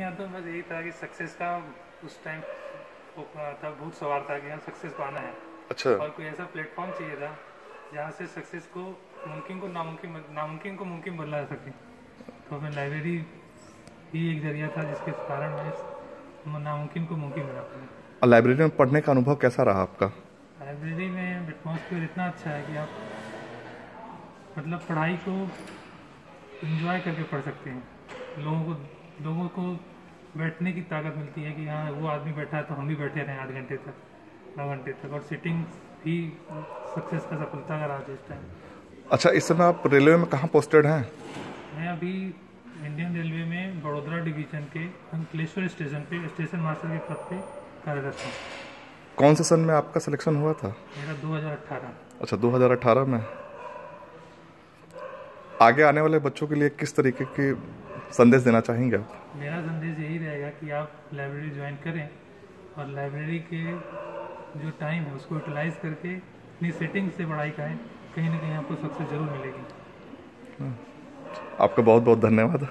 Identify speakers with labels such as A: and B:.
A: यहाँ तो बस यही था कि सक्सेस का उस टाइम था बहुत सवार था कि यहाँ सक्सेस पाना है।
B: अच्छा।
A: और कोई ऐसा प्लेटफॉर्म चाहिए था जहाँ से सक्सेस को मुमकिन को नामुमकिन नामुमकिन को मुमकिन बदला सके। तो हमें लाइब्रेरी ही एक ज़रिया था जिसके कारण मैं नामुमकिन को मुमकिन बना पाया।
B: और लाइब्रेरी में पढ़ने का अनुभव कैसा रहा आपका?
A: लाइब्रेरी में एटमोसफियर इतना अच्छा है कि आप मतलब पढ़ाई को एंजॉय करके पढ़ सकते हैं। लोगों को लोगों को बैठने की ताकत मिलती है कि हाँ वो आदमी बैठा है तो हम भी बैठे रहें आध घंटे तक नौ घंटे तक। और सिटिंग भी सक्सेस का सफलता का राज इस टाइम
B: अच्छा इस समय आप रेलवे में कहाँ पोस्टेड हैं?
A: मैं अभी इंडियन रेलवे में बड़ोदरा डिवीज़न के अंकलेश्वर स्टेशन पे स्टेशन मास्टर के पद पे कार्यरत हूँ।
B: कौन से सन में आपका सिलेक्शन हुआ था?
A: मेरा 2018
B: अच्छा 2018 में। आगे आने वाले बच्चों के लिए किस तरीके की संदेश देना चाहेंगे आप?
A: मेरा संदेश यही रहेगा कि आप लाइब्रेरी ज्वाइन करें और लाइब्रेरी के जो टाइम है उसको यूटिलाइज करके अपनी सेटिंग से पढ़ाई करें। कहीं ना कहीं आपको सक्सेस ज़रूर मिलेगी।
B: आपका बहुत बहुत धन्यवाद।